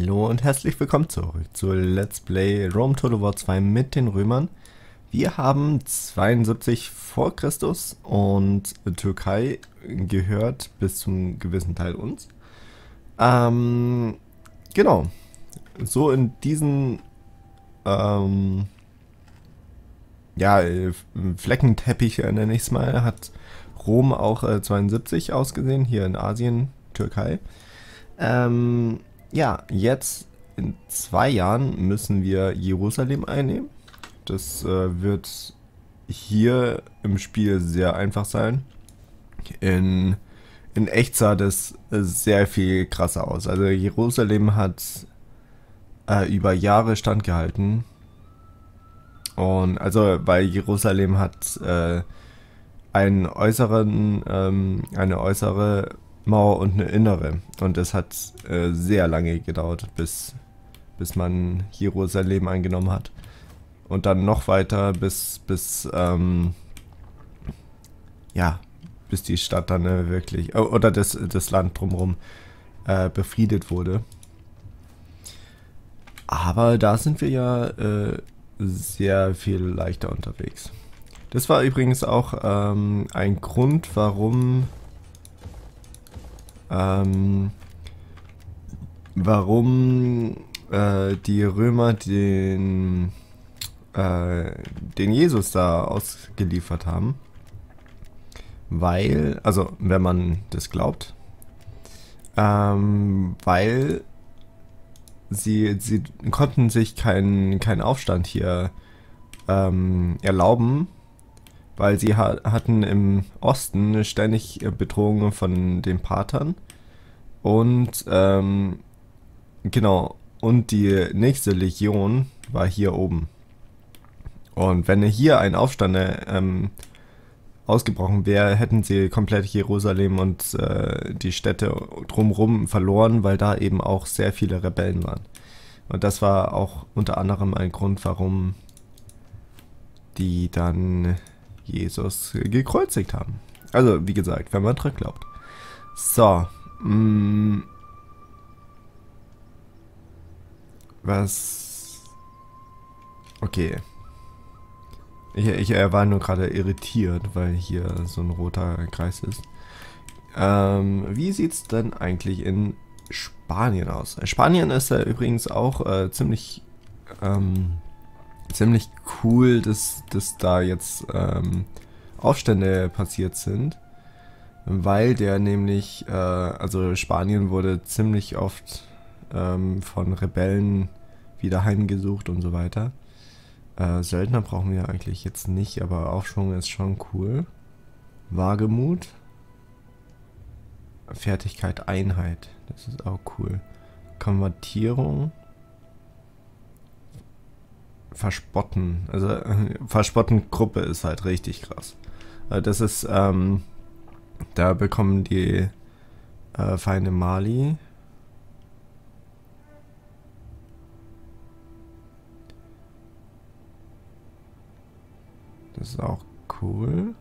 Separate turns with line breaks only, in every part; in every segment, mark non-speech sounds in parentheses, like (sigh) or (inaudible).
Hallo und herzlich willkommen zurück zu Let's Play Rome Total War 2 mit den Römern. Wir haben 72 vor Christus und Türkei gehört bis zum gewissen Teil uns. Ähm, genau. So in diesen ähm, ja, Fleckenteppich nenne ich es mal, hat Rom auch äh, 72 ausgesehen, hier in Asien, Türkei. Ähm, ja, jetzt in zwei Jahren müssen wir Jerusalem einnehmen. Das äh, wird hier im Spiel sehr einfach sein. In, in echt sah das sehr viel krasser aus. Also Jerusalem hat äh, über Jahre standgehalten. Und also, weil Jerusalem hat äh, einen äußeren, ähm, eine äußere Mauer und eine innere. Und es hat äh, sehr lange gedauert, bis, bis man Jerusalem eingenommen hat. Und dann noch weiter, bis, bis, ähm, ja, bis die Stadt dann äh, wirklich, oder das, das Land drumherum äh, befriedet wurde. Aber da sind wir ja äh, sehr viel leichter unterwegs. Das war übrigens auch ähm, ein Grund, warum ähm, warum äh, die Römer den, äh, den Jesus da ausgeliefert haben. Weil, also wenn man das glaubt, ähm, weil sie, sie konnten sich keinen kein Aufstand hier ähm, erlauben, weil sie ha hatten im Osten ständig Bedrohungen von den Patern und ähm, genau und die nächste Legion war hier oben und wenn hier ein Aufstand ähm, ausgebrochen wäre, hätten sie komplett Jerusalem und äh, die Städte drumherum verloren, weil da eben auch sehr viele Rebellen waren. Und das war auch unter anderem ein Grund, warum die dann Jesus gekreuzigt haben. Also, wie gesagt, wenn man dran glaubt. So. Mh, mm. was... Okay. Ich, ich war nur gerade irritiert, weil hier so ein roter Kreis ist. Ähm, wie es denn eigentlich in Spanien aus? Spanien ist ja übrigens auch äh, ziemlich ähm, ziemlich cool, dass, dass da jetzt ähm, Aufstände passiert sind. Weil der nämlich, äh, also Spanien wurde ziemlich oft ähm, von Rebellen wieder heimgesucht und so weiter. Äh, Söldner brauchen wir eigentlich jetzt nicht, aber Aufschwung ist schon cool. Wagemut. Fertigkeit Einheit, das ist auch cool. Konvertierung verspotten. Also äh, verspotten Gruppe ist halt richtig krass. Also das ist, ähm, da bekommen die äh, Feinde Mali. Das ist auch cool.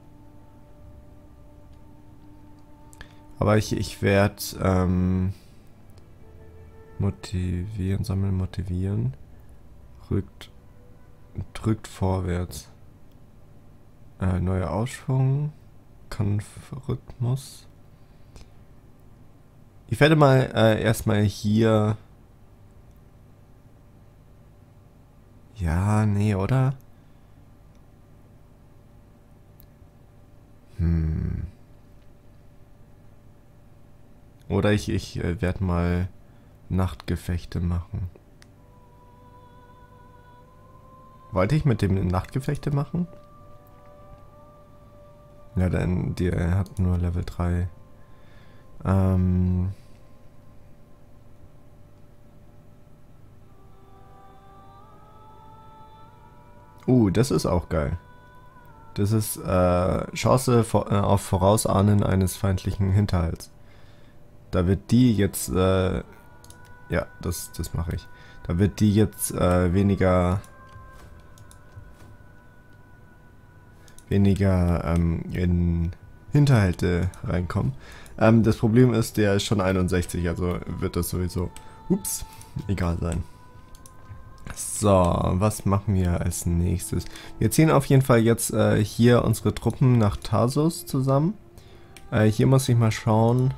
Aber ich, ich werde ähm, motivieren, sammeln, motivieren. Rückt drückt vorwärts. Äh, neuer Ausschwung. Kampfrhythmus. Ich werde mal äh, erstmal hier... Ja, nee, oder? Hm. Oder ich, ich äh, werde mal Nachtgefechte machen. Wollte ich mit dem Nachtgefechte machen? Ja, denn die hat nur Level 3. Ähm... Uh, das ist auch geil. Das ist äh, Chance vor, äh, auf Vorausahnen eines feindlichen Hinterhalts. Da wird die jetzt, äh, ja, das, das mache ich. Da wird die jetzt äh, weniger weniger ähm, in Hinterhalte reinkommen. Ähm, das Problem ist, der ist schon 61, also wird das sowieso. Ups, egal sein. So, was machen wir als nächstes? Wir ziehen auf jeden Fall jetzt äh, hier unsere Truppen nach Tarsus zusammen. Äh, hier muss ich mal schauen.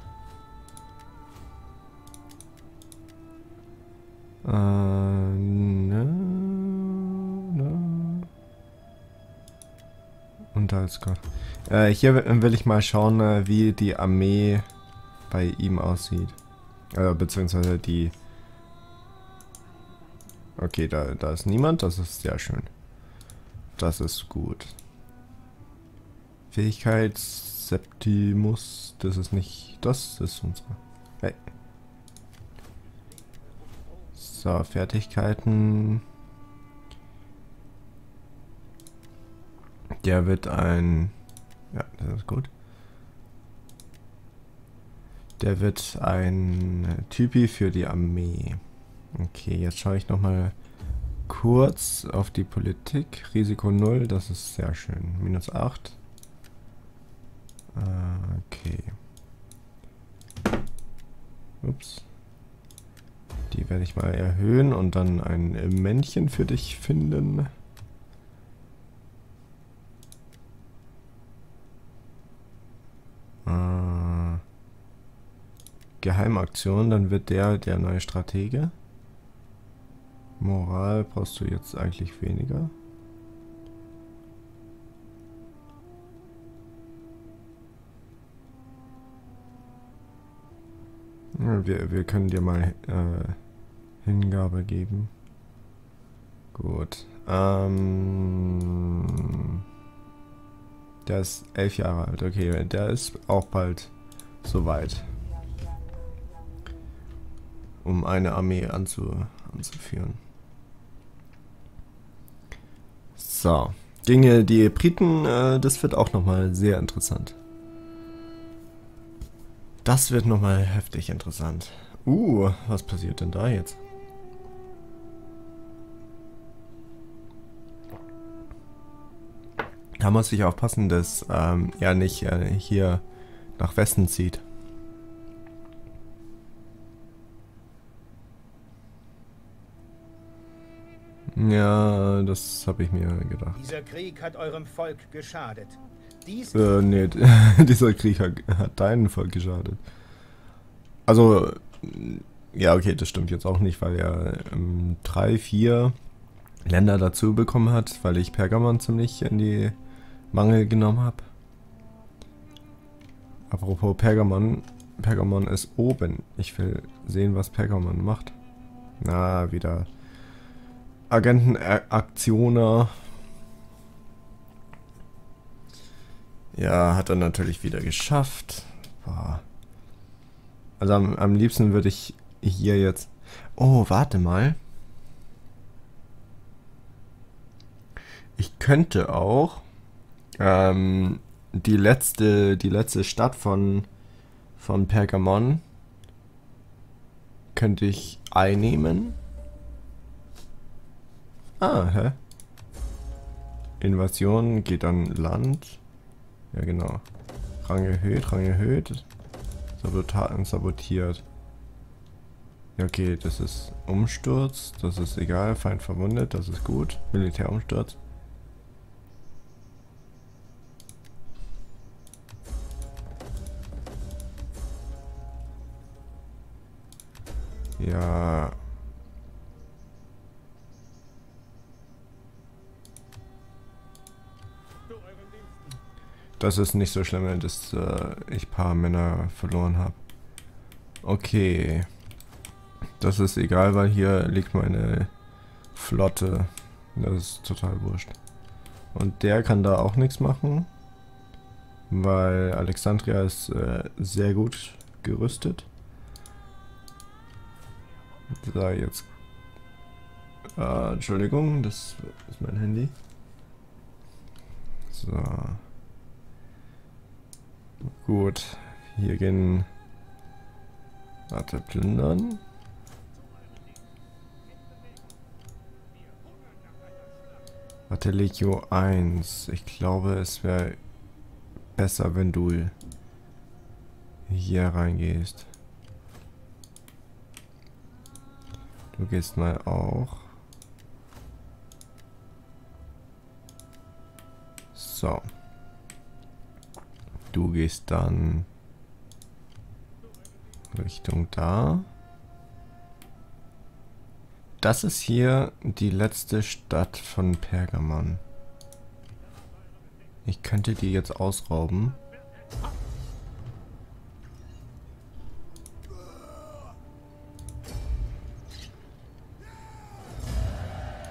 Äh, ne. Und da ist Gott. Äh, hier will ich mal schauen, äh, wie die Armee bei ihm aussieht. Äh, beziehungsweise die Okay, da, da ist niemand. Das ist sehr schön. Das ist gut. Fähigkeit Septimus. Das ist nicht... Das ist unsere... Hey. So, Fertigkeiten. Der wird ein... Ja, das ist gut. Der wird ein Typi für die Armee. Okay, jetzt schaue ich nochmal kurz auf die Politik. Risiko 0, das ist sehr schön. Minus 8. Äh, okay. Ups. Die werde ich mal erhöhen und dann ein Männchen für dich finden. Geheimaktion, dann wird der der neue Stratege. Moral brauchst du jetzt eigentlich weniger. wir, wir können dir mal äh, Hingabe geben. Gut. Ähm, der ist elf Jahre alt. Okay, der ist auch bald soweit. Um eine Armee anzu, anzuführen. So. Gegen die Briten, äh, das wird auch nochmal sehr interessant. Das wird nochmal heftig interessant. Uh, was passiert denn da jetzt? Da muss ich aufpassen, dass ähm, er nicht äh, hier nach Westen zieht. Ja, das habe ich mir gedacht.
Dieser Krieg hat eurem Volk geschadet.
Dies äh, nee, (laughs) dieser Krieg hat, hat deinem Volk geschadet. Also, ja, okay, das stimmt jetzt auch nicht, weil er ähm, drei, vier Länder dazu bekommen hat, weil ich Pergamon ziemlich in die Mangel genommen habe. Apropos Pergamon, Pergamon ist oben. Ich will sehen, was Pergamon macht. Na, wieder Agentenaktioner. Ja, hat er natürlich wieder geschafft. Also am, am liebsten würde ich hier jetzt... Oh, warte mal. Ich könnte auch ähm, die letzte die letzte Stadt von von Pergamon könnte ich einnehmen Ah, hä? Invasion geht an Land. Ja, genau. Rang erhöht, Rang erhöht. Sabotaten sabotiert. Ja, okay, das ist Umsturz. Das ist egal. Feind verwundet, das ist gut. Militärumsturz. Ja, Das ist nicht so schlimm, dass äh, ich ein paar Männer verloren habe. Okay. Das ist egal, weil hier liegt meine Flotte. Das ist total wurscht. Und der kann da auch nichts machen. Weil Alexandria ist äh, sehr gut gerüstet. So, jetzt... Äh, Entschuldigung, das ist mein Handy. So. Gut, hier gehen... Warte, plündern. Warte, Legio 1. Ich glaube, es wäre besser, wenn du hier reingehst. Du gehst mal auch. So. Du gehst dann Richtung da. Das ist hier die letzte Stadt von Pergamon. Ich könnte die jetzt ausrauben.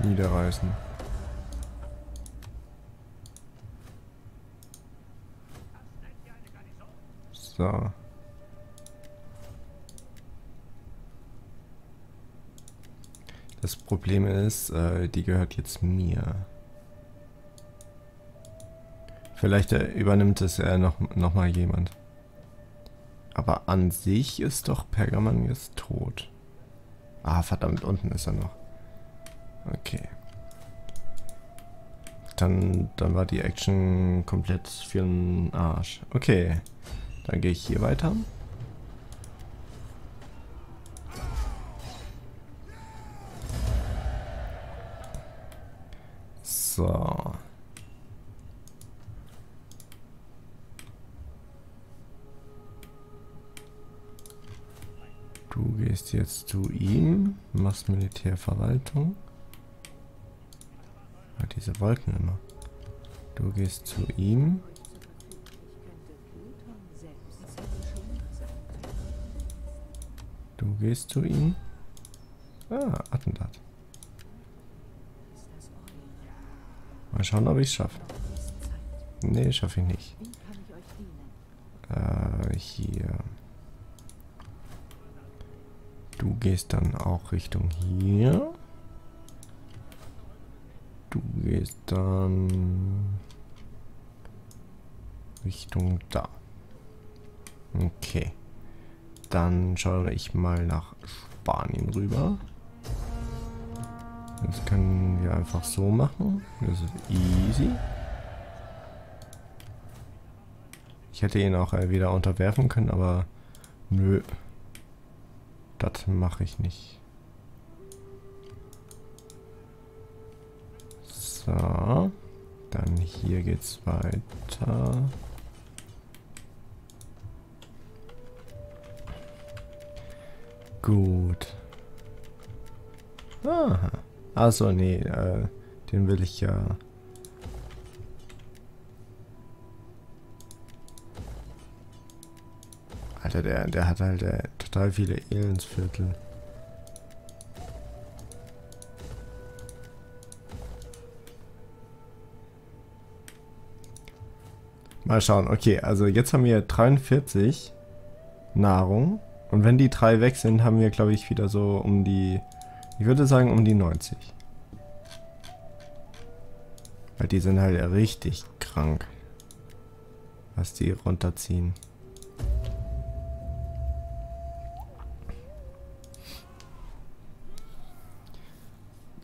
Niederreißen. So. Das Problem ist, äh, die gehört jetzt mir. Vielleicht äh, übernimmt es ja noch, noch mal jemand. Aber an sich ist doch Pergamon jetzt tot. Ah, verdammt, unten ist er noch. Okay. Dann, dann war die Action komplett für den Arsch. Okay. Dann gehe ich hier weiter. So. Du gehst jetzt zu ihm, machst Militärverwaltung. Ah, diese Wolken immer. Du gehst zu ihm. Du gehst zu ihm. Ah, Attentat. Mal schauen, ob ich es schaffe. Nee, schaffe ich nicht. Äh, hier. Du gehst dann auch Richtung hier. Du gehst dann Richtung da. Okay. Dann schaue ich mal nach Spanien rüber. Das können wir einfach so machen. Das ist easy. Ich hätte ihn auch äh, wieder unterwerfen können, aber nö. Das mache ich nicht. So. Dann hier geht's weiter. Gut. Aha. Achso, nee, äh, den will ich ja... Alter, der, der hat halt äh, total viele Elendsviertel. Mal schauen. Okay, also jetzt haben wir 43 Nahrung. Und wenn die drei weg sind, haben wir, glaube ich, wieder so um die... Ich würde sagen um die 90. Weil die sind halt richtig krank. Was die runterziehen.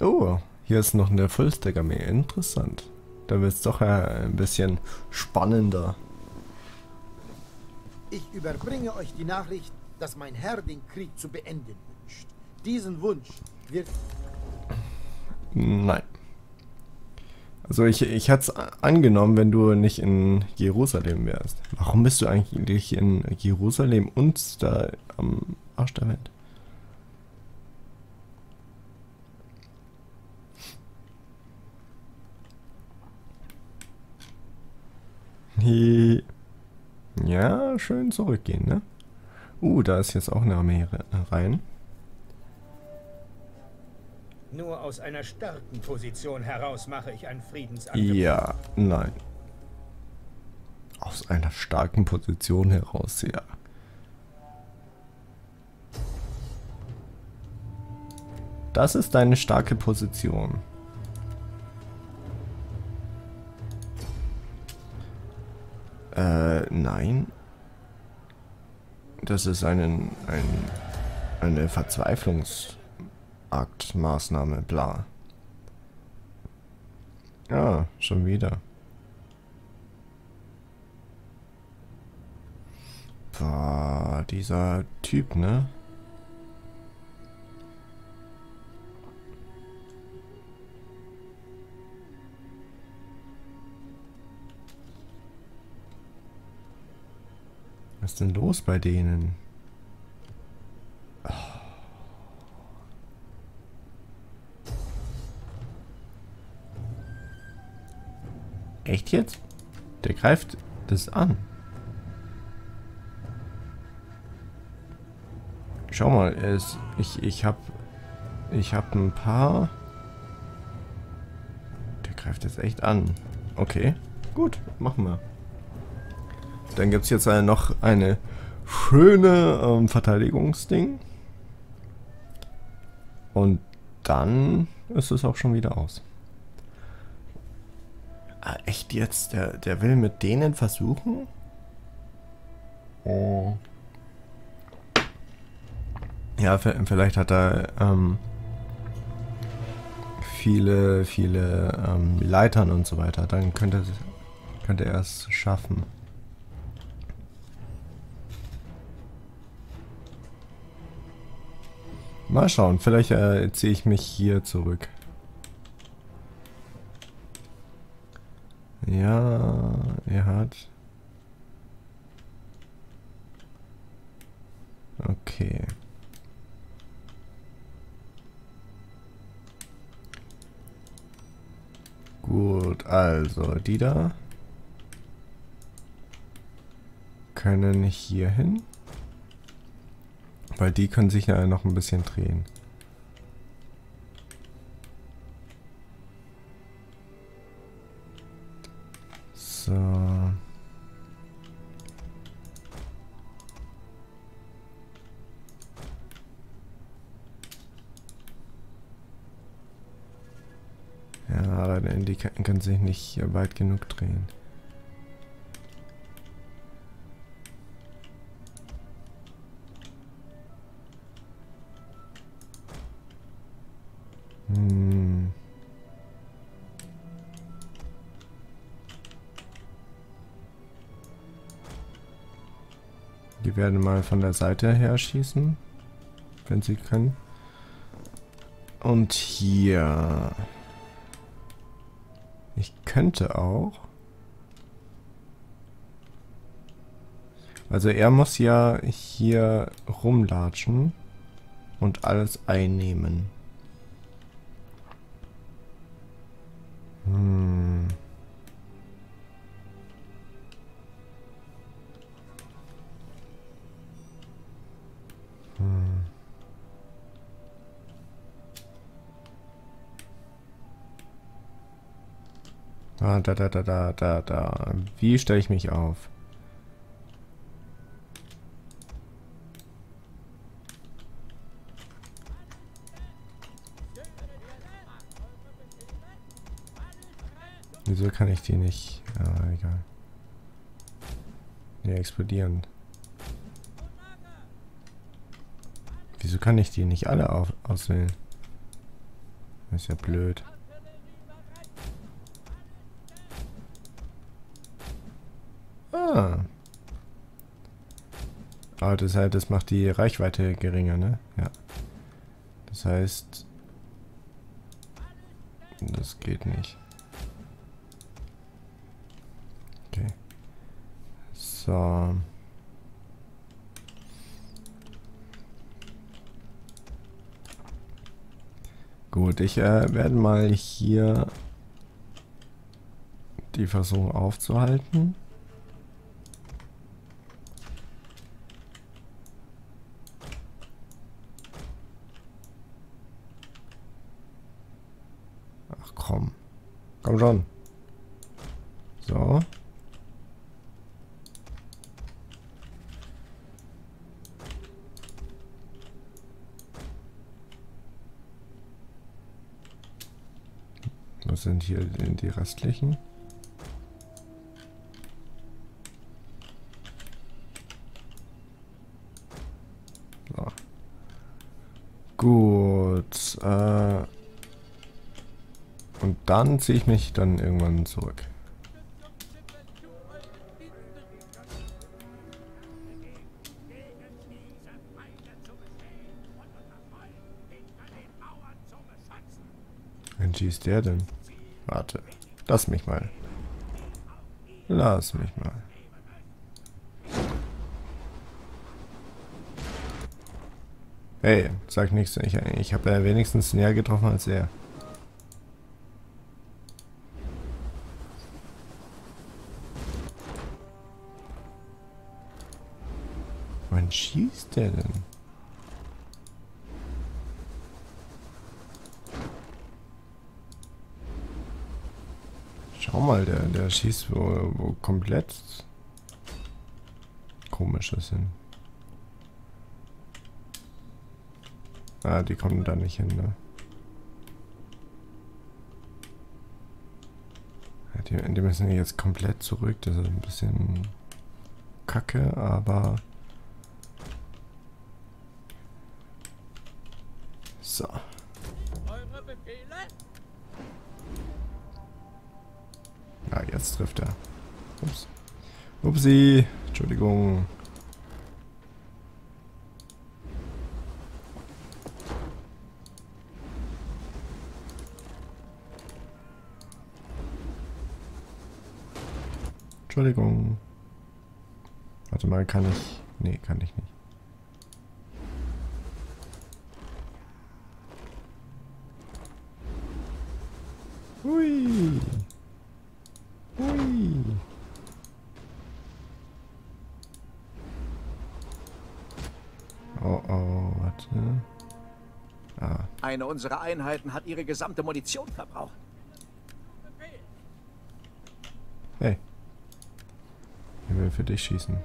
Oh, hier ist noch eine Fullstack-Armee. Interessant. Da wird es doch ein bisschen spannender.
Ich überbringe euch die Nachricht, dass mein Herr den Krieg zu beenden wünscht. Diesen Wunsch wird...
Nein. Also ich, ich hätte es angenommen, wenn du nicht in Jerusalem wärst. Warum bist du eigentlich in Jerusalem und da am Arsch der Welt? Ja, schön zurückgehen, ne? Uh, da ist jetzt auch eine Armee rein.
Nur aus einer starken Position heraus mache ich ein Friedensangebot.
Ja, nein. Aus einer starken Position heraus, ja. Das ist deine starke Position. Äh, nein. Das ist einen, ein, eine Verzweiflungsaktmaßnahme, bla. Ah, schon wieder. Boah, dieser Typ, ne? Was ist denn los bei denen? Echt jetzt? Der greift das an. Schau mal, es, ich, ich hab, ich hab ein paar. Der greift jetzt echt an. Okay, gut, machen wir. Dann gibt es jetzt eine, noch eine schöne ähm, Verteidigungsding. Und dann ist es auch schon wieder aus. Ah, echt jetzt? Der, der will mit denen versuchen? Oh. Ja, vielleicht hat er ähm, viele, viele ähm, Leitern und so weiter. Dann könnte, könnte er es schaffen. Mal schauen, vielleicht äh, ziehe ich mich hier zurück. Ja, er hat... Okay. Gut, also die da können hier hin. Weil die können sich ja noch ein bisschen drehen. So. Ja, aber die können sich nicht weit genug drehen. Die werden mal von der Seite her schießen, wenn sie können. Und hier. Ich könnte auch. Also er muss ja hier rumlatschen und alles einnehmen. Da, da, da, da, da, da. Wie stelle ich mich auf? Wieso kann ich die nicht? Ah, egal. Die explodieren. Wieso kann ich die nicht alle auf auswählen? Ist ja blöd. Ah. Aber das, heißt, das macht die Reichweite geringer, ne? Ja. Das heißt... Das geht nicht. Okay. So. Gut, ich äh, werde mal hier die versuchen aufzuhalten. Ach komm. Komm schon. So. Was sind hier die restlichen? Dann ziehe ich mich dann irgendwann zurück. Mensch, ist der denn? Warte. Lass mich mal. Lass mich mal. Hey, sag nichts. Ich, ich habe ja wenigstens näher getroffen als er. Schießt der denn? Schau mal, der, der schießt wo, wo komplett komisches hin. Ah, die kommen da nicht hin, ne? Die, die müssen jetzt komplett zurück. Das ist ein bisschen kacke, aber... Upsi. Entschuldigung. Entschuldigung. Warte mal, kann ich... Nee, kann ich nicht. Hui.
Unserer Einheiten hat ihre gesamte Munition verbraucht.
Hey will für dich schießen.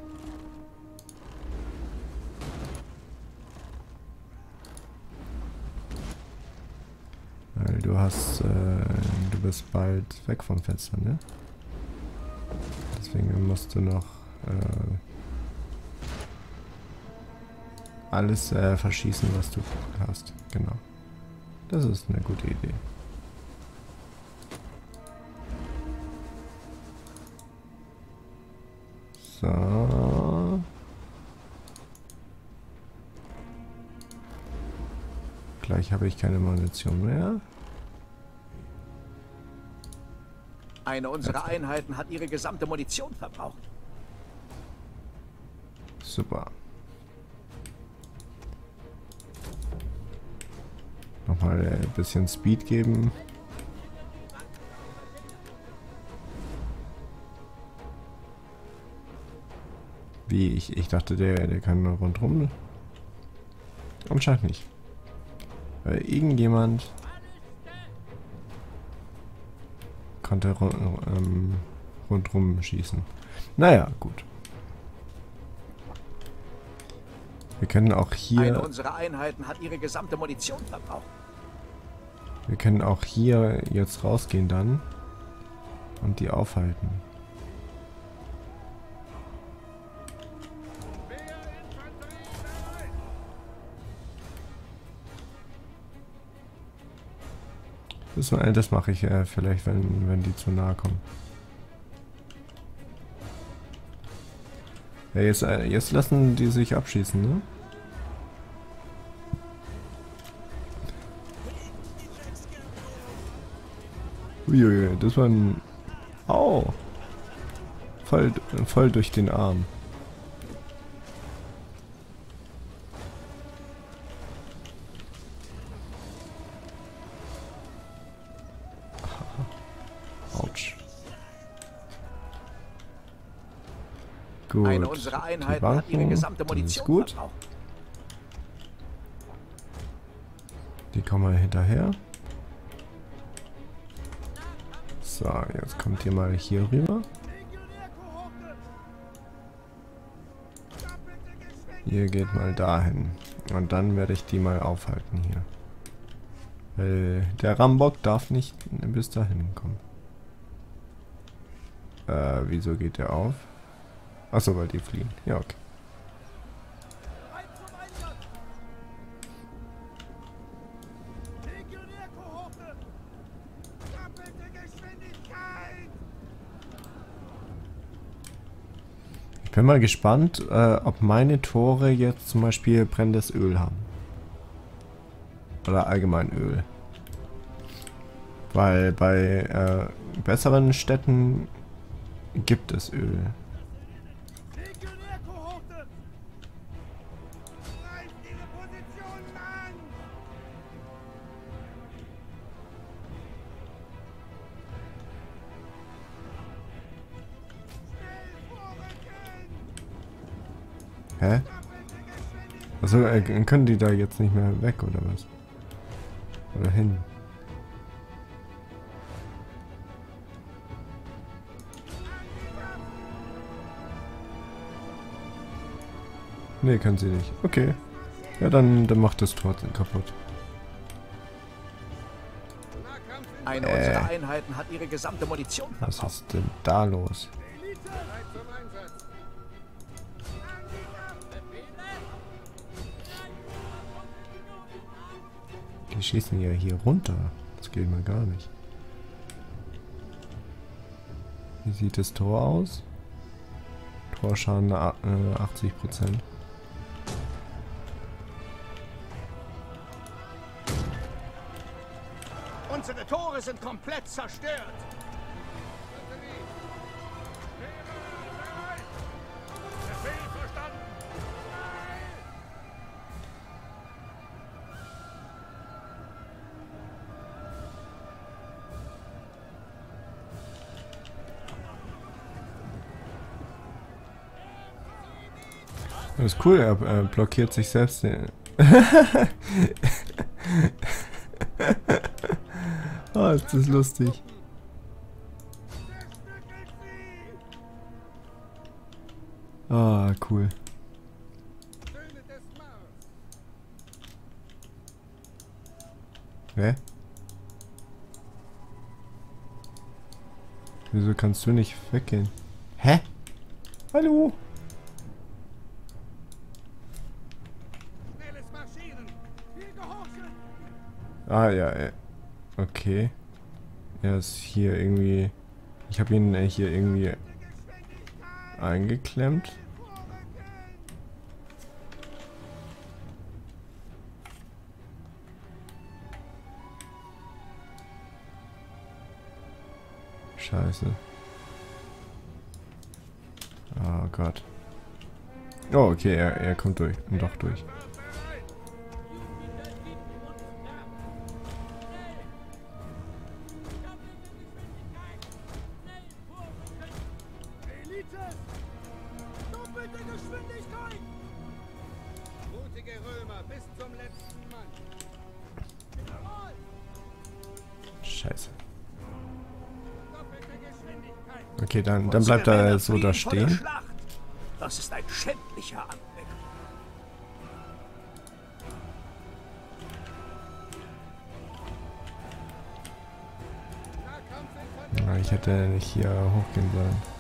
Weil du hast, äh, du bist bald weg vom Fenster, ne? Deswegen musst du noch äh, alles äh, verschießen, was du hast. Genau. Das ist eine gute Idee. So. Gleich habe ich keine Munition mehr.
Eine unserer Einheiten hat ihre gesamte Munition verbraucht.
Super. Nochmal ein bisschen Speed geben. Wie? Ich, ich dachte, der, der kann rundherum. Anscheinend nicht. Weil irgendjemand konnte ähm, rundherum schießen. Naja, gut. Wir können auch hier...
Eine unserer Einheiten hat ihre gesamte Munition verbraucht.
Wir können auch hier jetzt rausgehen dann und die aufhalten. Das, das mache ich äh, vielleicht, wenn, wenn die zu nahe kommen. Ja, jetzt, äh, jetzt lassen die sich abschießen, ne? Uiuiui, das war ein... Au! Voll, voll durch den Arm.
Gut. Eine unserer Einheiten hat ihre gesamte Munition gut. Verbraucht.
Die kommen mal hinterher. So, jetzt kommt ihr mal hier rüber. Ihr geht mal dahin. Und dann werde ich die mal aufhalten hier. Weil der Rambock darf nicht bis dahin kommen. Äh, wieso geht der auf? Achso, weil die fliehen. Ja, okay. Bin mal gespannt, äh, ob meine Tore jetzt zum Beispiel brennendes Öl haben. Oder allgemein Öl. Weil bei äh, besseren Städten gibt es Öl. Also äh, können die da jetzt nicht mehr weg oder was? Oder hin? Nee, kann sie nicht. Okay. Ja, dann, dann macht das Tor kaputt.
Eine äh. unserer Einheiten hat ihre gesamte Munition.
Was ist denn da los? Die schießen ja hier runter. Das geht mal gar nicht. Wie sieht das Tor aus? Torschaden äh, 80 Prozent.
Unsere Tore sind komplett zerstört.
Das ist cool, er, er blockiert sich selbst. (laughs) oh, ist das lustig. Ah, oh, cool. Hä? Wieso kannst du nicht weggehen? Hä? Hallo? Ah, ja, okay. Er ist hier irgendwie... Ich habe ihn äh, hier irgendwie eingeklemmt. Scheiße. Oh Gott. Oh, okay, er, er kommt durch. Doch durch. Dann, dann bleibt er so da stehen.
Das ist ein schändlicher Anblick.
Ich hätte nicht hier hochgehen sollen.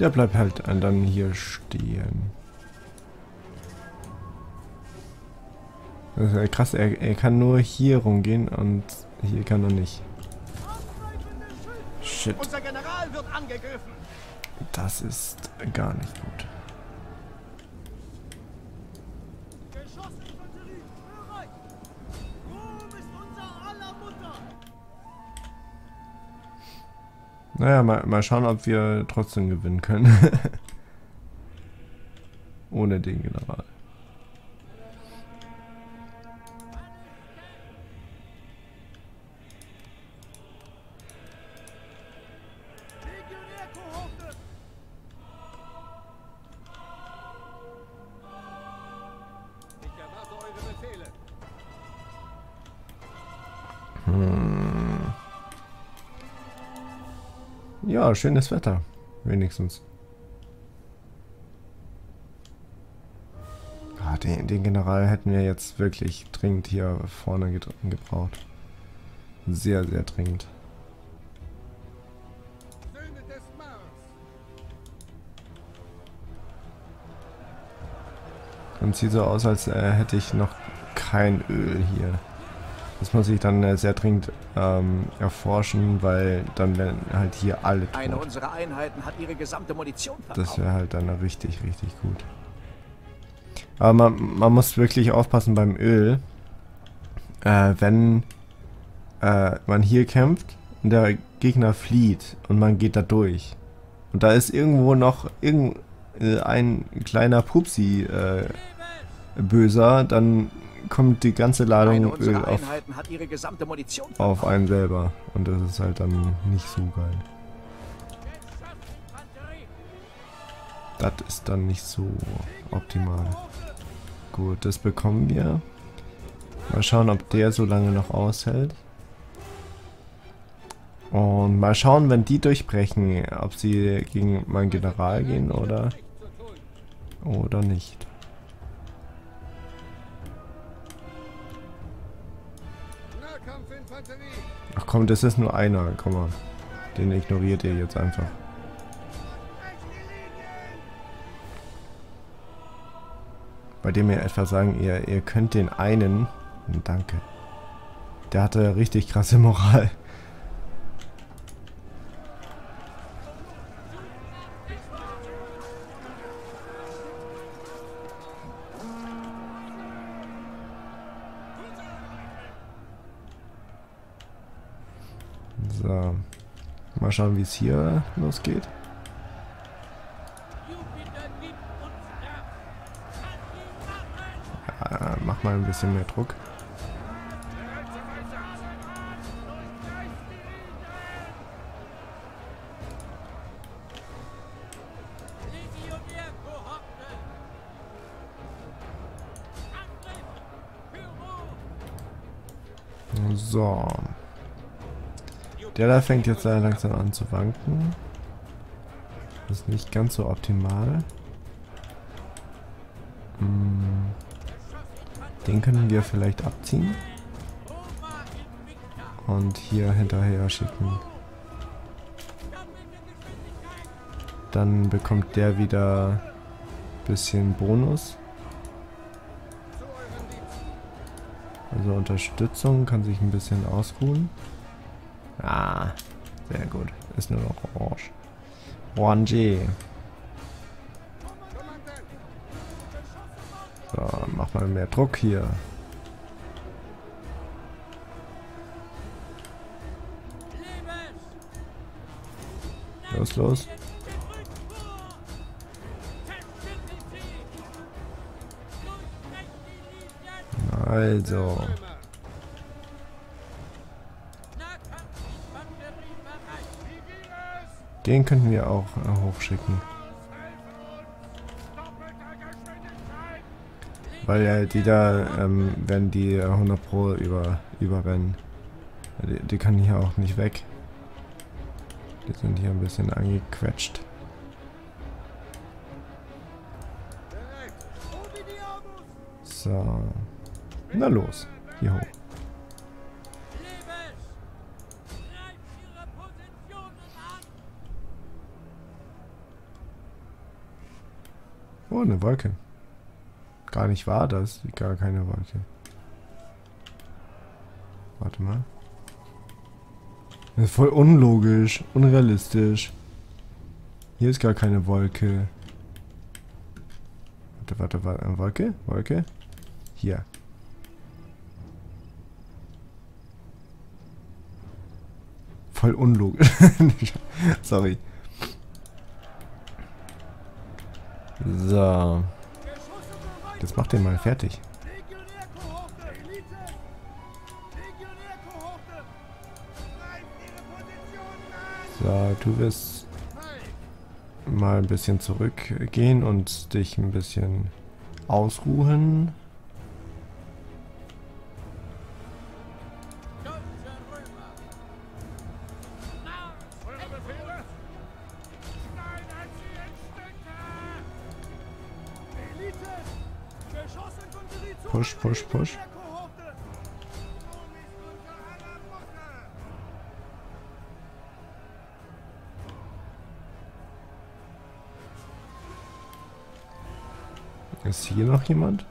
Der bleibt halt dann hier stehen. Das ist krass, er, er kann nur hier rumgehen und hier kann er nicht. Shit. Das ist gar nicht gut. Naja, mal, mal schauen, ob wir trotzdem gewinnen können. (laughs) Ohne den General. Schönes Wetter. Wenigstens. Ah, den, den General hätten wir jetzt wirklich dringend hier vorne gebraucht. Sehr, sehr dringend. Und sieht so aus, als äh, hätte ich noch kein Öl hier. Das muss ich dann äh, sehr dringend ähm, erforschen, weil dann werden halt hier alle tot.
Eine unserer Einheiten hat ihre gesamte Munition verbraucht.
Das wäre halt dann richtig, richtig gut. Aber man, man muss wirklich aufpassen beim Öl. Äh, wenn äh, man hier kämpft und der Gegner flieht und man geht da durch. Und da ist irgendwo noch äh, ein kleiner Pupsi äh, böser, dann kommt die ganze Ladung Öl auf, auf einen selber. Und das ist halt dann nicht so geil. Das ist dann nicht so optimal. Gut, das bekommen wir. Mal schauen, ob der so lange noch aushält. Und mal schauen, wenn die durchbrechen, ob sie gegen meinen General gehen oder oder nicht. Ach komm, das ist nur einer. Komm mal. Den ignoriert ihr jetzt einfach. Bei dem ihr etwa sagen, ihr, ihr könnt den einen... Danke. Der hatte richtig krasse Moral. Mal schauen, wie es hier losgeht. Ja, mach mal ein bisschen mehr Druck. Der da fängt jetzt langsam an zu wanken. Das ist nicht ganz so optimal. Hm. Den können wir vielleicht abziehen. Und hier hinterher schicken. Dann bekommt der wieder bisschen Bonus. Also Unterstützung kann sich ein bisschen ausruhen. Ah, sehr gut. Ist nur noch orange. Orange. So, mach mal mehr Druck hier. Los, los. Also. Den könnten wir auch äh, hochschicken. Weil ja, die da ähm, werden die 100 Pro über, überrennen. Die, die kann hier auch nicht weg. Die sind hier ein bisschen angequetscht. So. Na los, hier hoch. Oh, eine Wolke. Gar nicht wahr, das ist gar keine Wolke. Warte mal. Das ist voll unlogisch, unrealistisch. Hier ist gar keine Wolke. Warte, warte, warte. Wolke? Wolke? Hier. Voll unlogisch. (laughs) Sorry. So. Jetzt macht den mal fertig. So, du wirst mal ein bisschen zurückgehen und dich ein bisschen ausruhen. push, push, push. Ist hier noch jemand?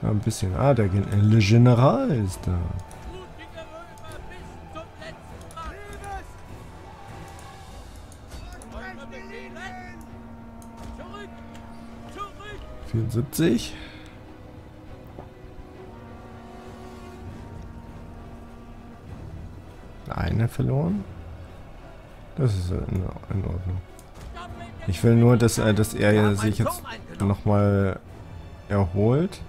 Ja, ein bisschen. Ah, der äh, Le General ist da. Zurück, zurück. 74. verloren. Das ist in, in Ordnung. Ich will nur, dass, äh, dass er sich jetzt nochmal erholt.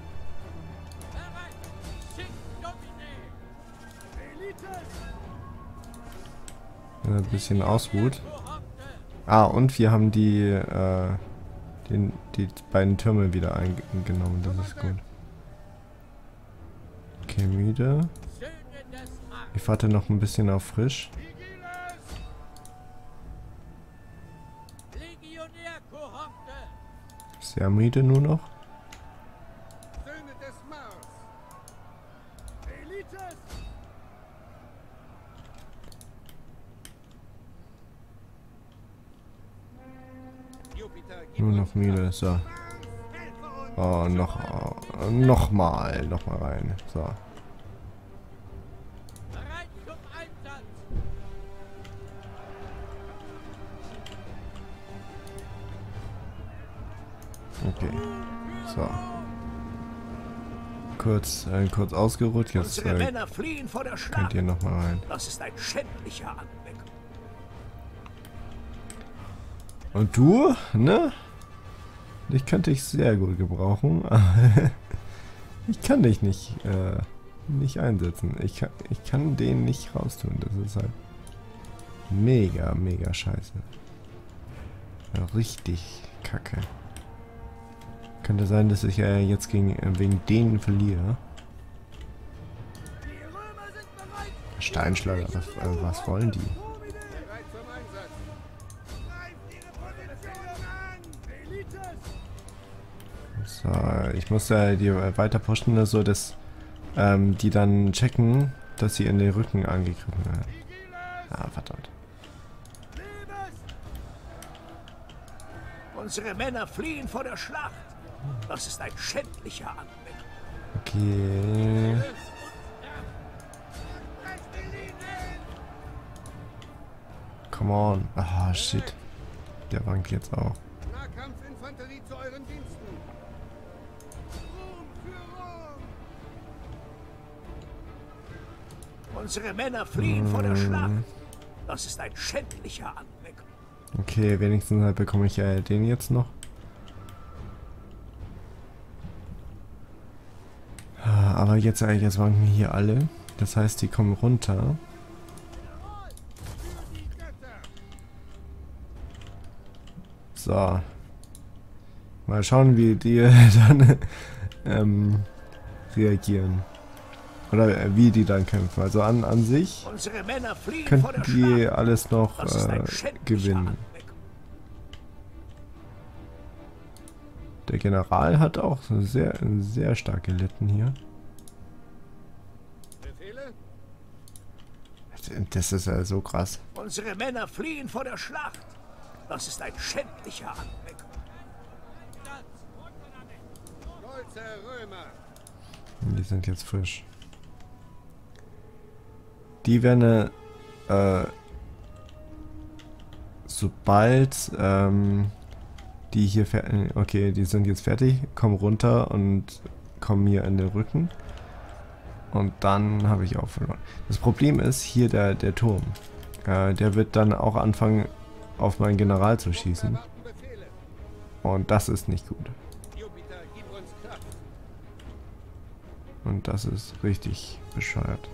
Ein bisschen ausruht. Ah, und wir haben die, äh, den, die beiden Türme wieder eingenommen. Das ist gut. Okay, müde. Ich warte noch ein bisschen auf frisch. Sehr müde nur noch. Nur noch müde, so. Oh, noch, oh, noch mal, noch mal rein, so. Okay. So. Kurz, äh, kurz ausgeruht. Jetzt äh, könnt ihr noch mal rein.
Das ist ein schändlicher Anblick.
Und du, ne? Dich könnte ich sehr gut gebrauchen. (laughs) ich kann dich nicht, äh, nicht einsetzen. Ich kann, ich kann den nicht raustun. Das ist halt mega, mega scheiße. Richtig kacke. Könnte sein, dass ich äh, jetzt gegen, äh, wegen denen verliere. Steinschlager, was, äh, was wollen die? So, ich muss äh, die weiter pushen, so dass ähm, die dann checken, dass sie in den Rücken angegriffen werden. Ah, verdammt.
Unsere Männer fliehen vor der Schlacht. Das ist ein schändlicher Anblick.
Okay. Come on. Ah, shit. Der wankt jetzt auch. Nahkampfinfanterie zu euren Diensten.
Unsere Männer fliehen hm. vor der Schlacht. Das ist ein schändlicher Anblick.
Okay, wenigstens halt bekomme ich ja den jetzt noch. Aber jetzt, äh, jetzt wanken hier alle. Das heißt, die kommen runter. So. Mal schauen, wie die (laughs) dann ähm, reagieren. Oder äh, wie die dann kämpfen. Also an, an sich könnten die alles noch äh, gewinnen. Der General hat auch sehr, sehr stark gelitten hier. Das ist ja so krass.
Unsere Männer fliehen vor der Schlacht. Das ist ein schändlicher Anblick.
Die sind jetzt frisch. Die werden äh, sobald ähm, die hier fertig, okay, die sind jetzt fertig, kommen runter und kommen mir in den Rücken. Und dann habe ich auch verloren. Das Problem ist hier der, der Turm. Äh, der wird dann auch anfangen, auf meinen General zu schießen. Und das ist nicht gut. Und das ist richtig bescheuert.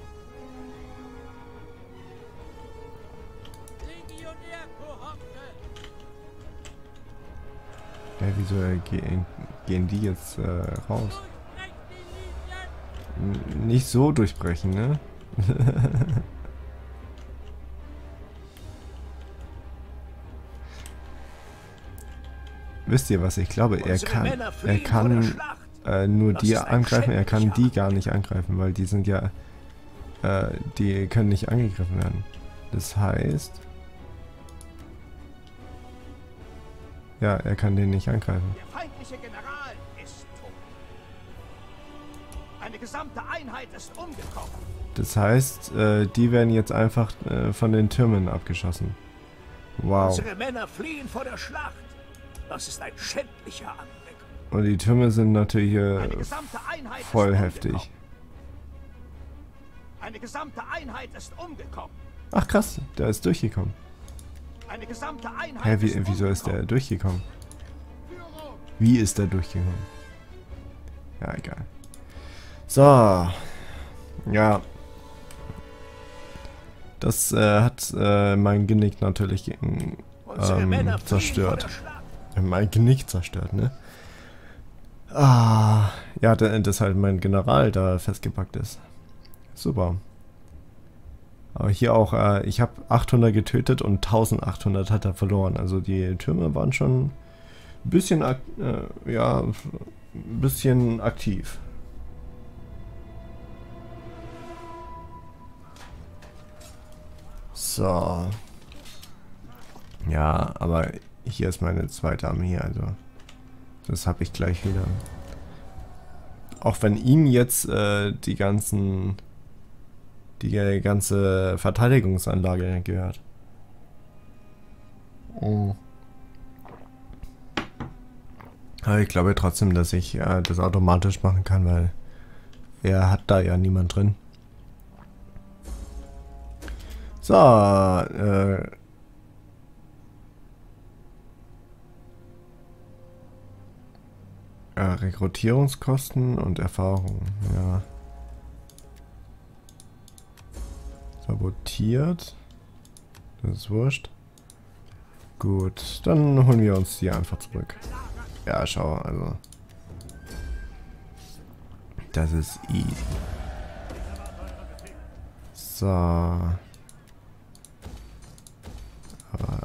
Ja, wieso äh, gehen die jetzt äh, raus? Nicht so durchbrechen, ne? (laughs) Wisst ihr was? Ich glaube, er kann, er kann äh, nur die angreifen, er kann die gar nicht angreifen, weil die sind ja, äh, die können nicht angegriffen werden. Das heißt, ja, er kann den nicht angreifen. Der feindliche General Eine gesamte Einheit ist umgekommen. Das heißt, äh, die werden jetzt einfach äh, von den Türmen abgeschossen. Wow.
Unsere Männer fliehen vor der Schlacht. Das ist ein schändlicher Anblick.
Und die Türme sind natürlich äh,
Eine gesamte Einheit
voll
ist
heftig.
umgekommen. Eine gesamte Einheit ist umgekommen.
Ach krass, der ist durchgekommen.
Eine gesamte Einheit
Hä, wie,
ist
wieso ist der durchgekommen? Wie ist der durchgekommen? Ja, egal. So. Ja. Das äh, hat äh, mein Genick natürlich ähm,
Männer fliehen
zerstört. Mein Genick zerstört, ne? Ah, ja, da- dass halt mein General da festgepackt ist. Super. Aber hier auch, äh, ich habe 800 getötet und 1800 hat er verloren. Also die Türme waren schon ein bisschen, ak äh, ja, ein bisschen aktiv. So. Ja, aber hier ist meine zweite Armee, also das habe ich gleich wieder. Auch wenn ihm jetzt äh, die ganzen, die ganze Verteidigungsanlage gehört. Oh. Aber ich glaube trotzdem, dass ich äh, das automatisch machen kann, weil er hat da ja niemand drin. So, äh, Ja, Rekrutierungskosten und Erfahrung, ja. Sabotiert. Das ist wurscht. Gut, dann holen wir uns die einfach zurück. Ja, schau, also. Das ist easy. So.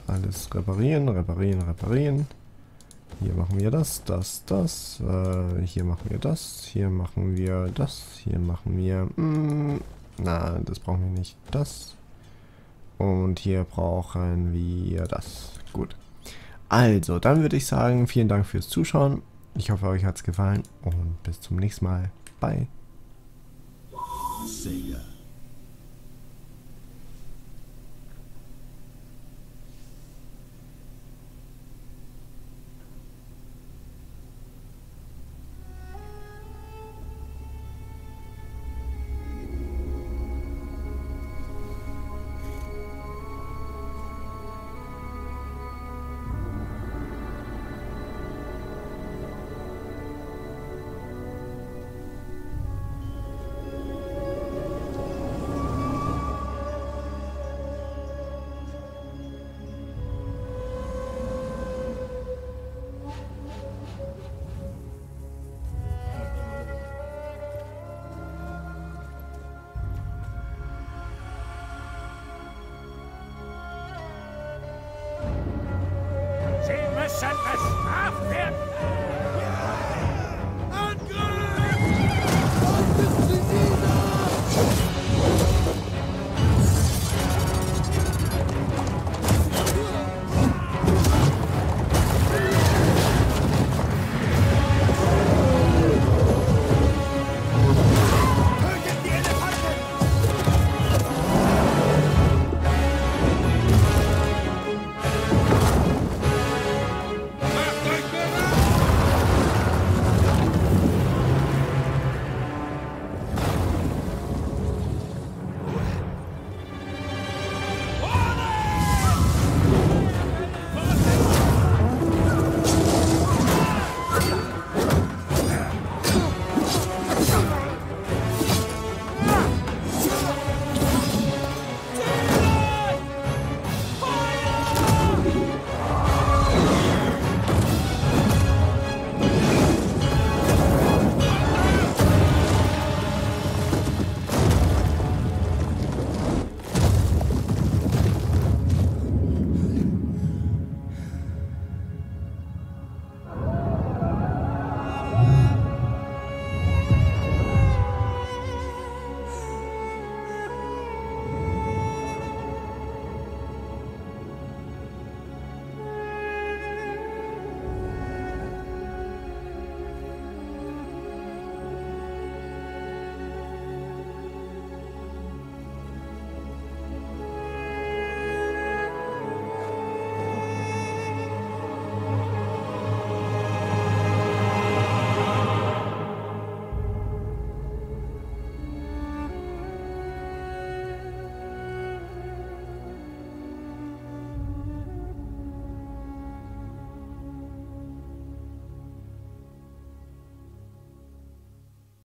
Alles reparieren, reparieren, reparieren. Hier machen wir das, das, das. Äh, hier machen wir das. Hier machen wir das. Hier machen wir... Mm, na, das brauchen wir nicht. Das. Und hier brauchen wir das. Gut. Also, dann würde ich sagen, vielen Dank fürs Zuschauen. Ich hoffe, euch hat es gefallen. Und bis zum nächsten Mal. Bye.
Sega.